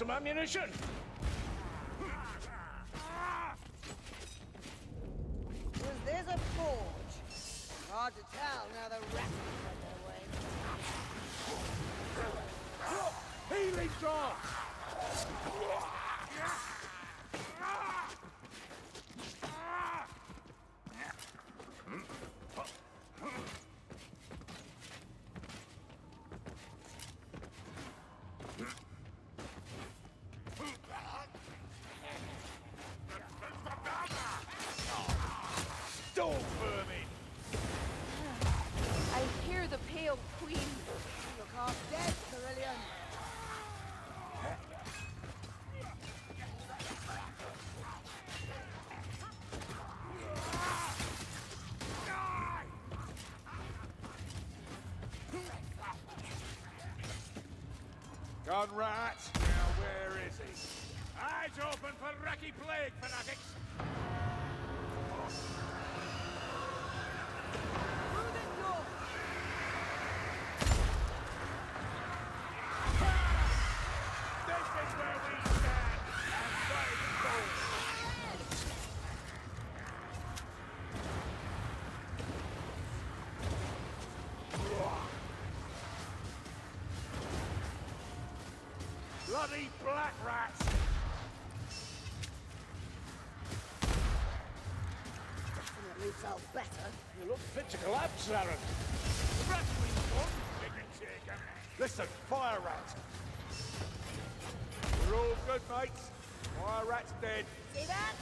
some ammunition! Was this a forge? Hard to tell now the rats are on their way. Healing draught! Gun rat! Now where is he? Eyes open better. You look fit to collapse, Aaron. Listen, fire Rat. We're all good, mates. Fire rat's dead. See that?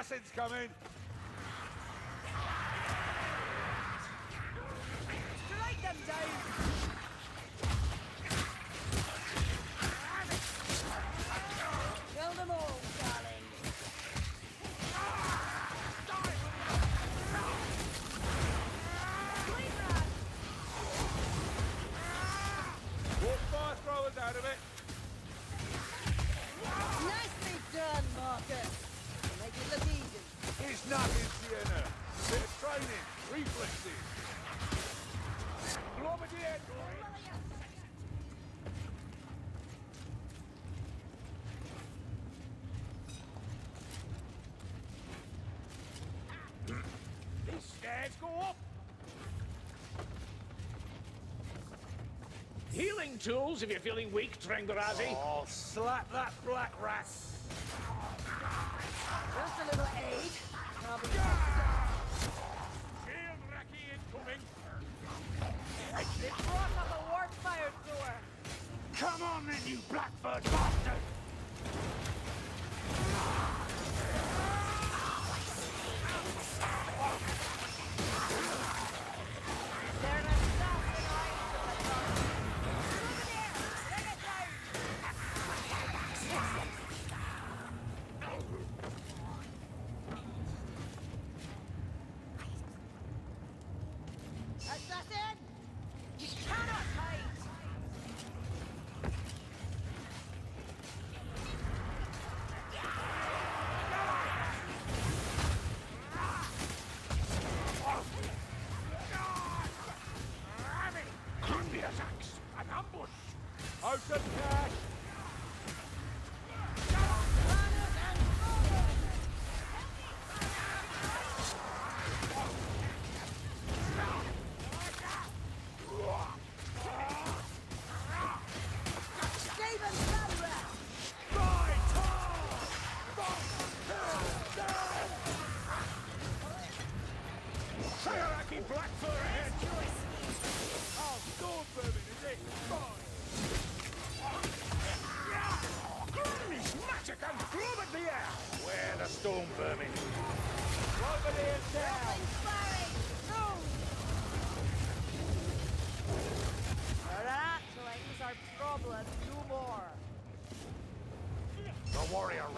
assassin's coming. go up! Healing tools if you're feeling weak, Trangarazi. Oh, slap that black rat!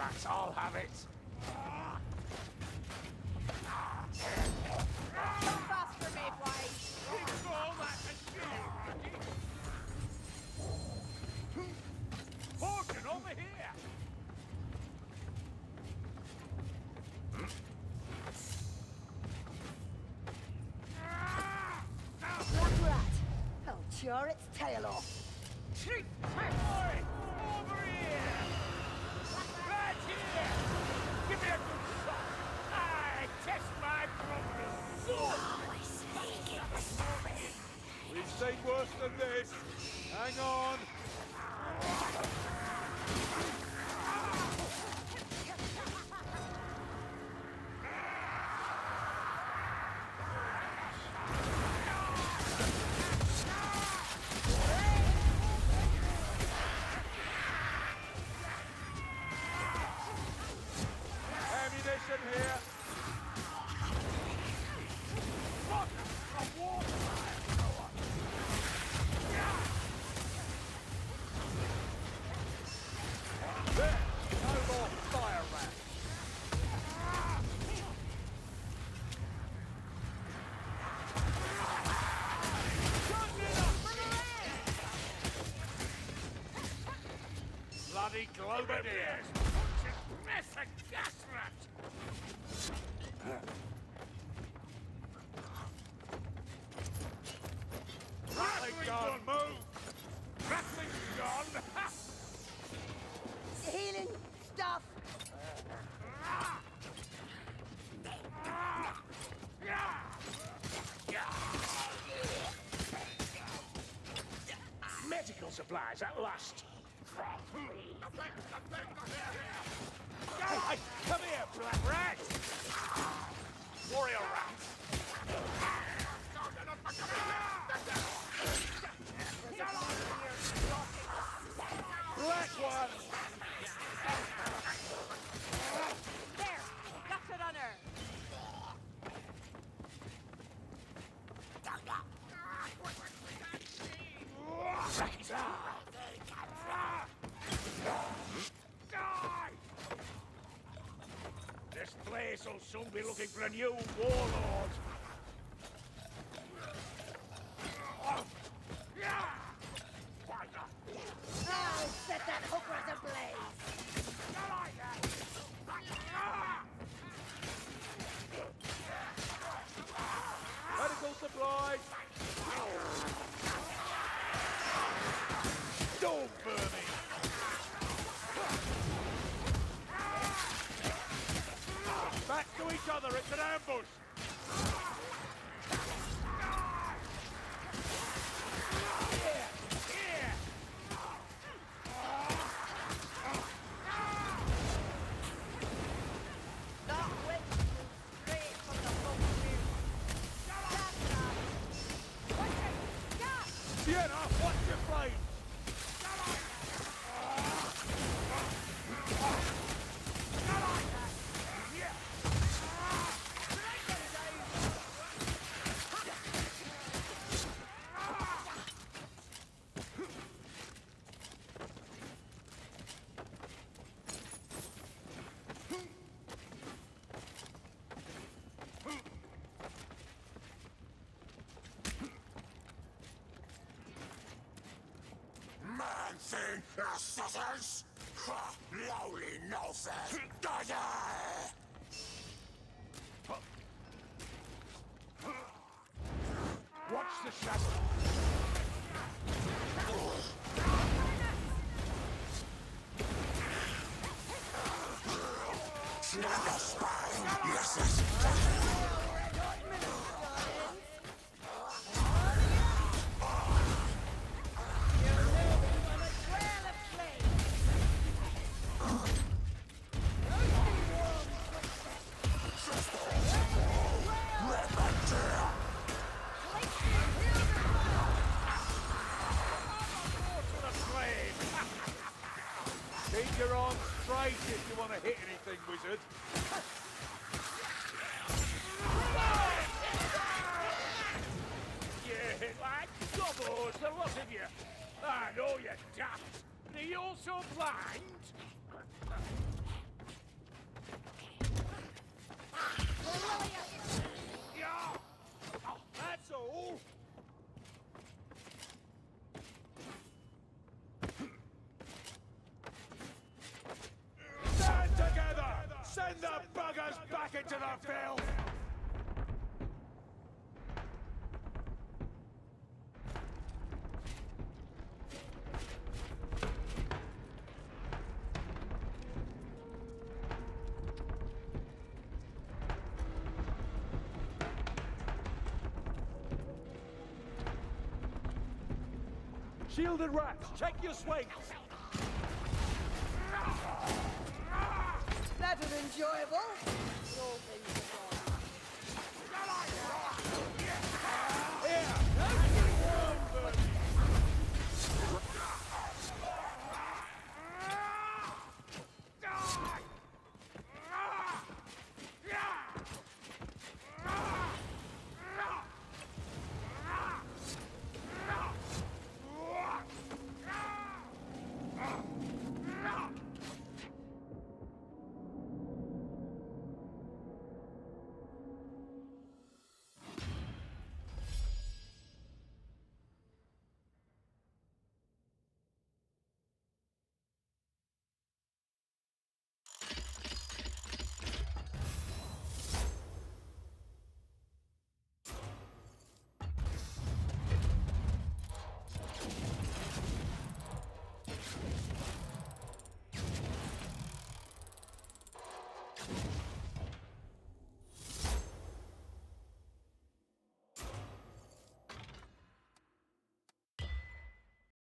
Rats, I'll have it! So fast for me, please. Keep all that to Fortune over here! Rat. I'll tear its tail off. Treat! We've worse than this! Hang on! Bloody globadiers! Mess of gas rat! Ratling gun! Move! Ratling gun! Healing stuff. Medical supplies at last! Hey, hey, come here, black rat! Warrior rat! Black one! There, got it on her. Die! This place will soon be looking for a new warlord! Ambush! thing, assassins! Ha! Lowly Die! Watch the shadow! Snap a spine! Yes, yes. Gobbles, the lot of you. I know you're daft. Are you also blind? Yeah. Oh, that's all. Stand together! Send the buggers back into the field! Shielded rats. check your swings! That was enjoyable.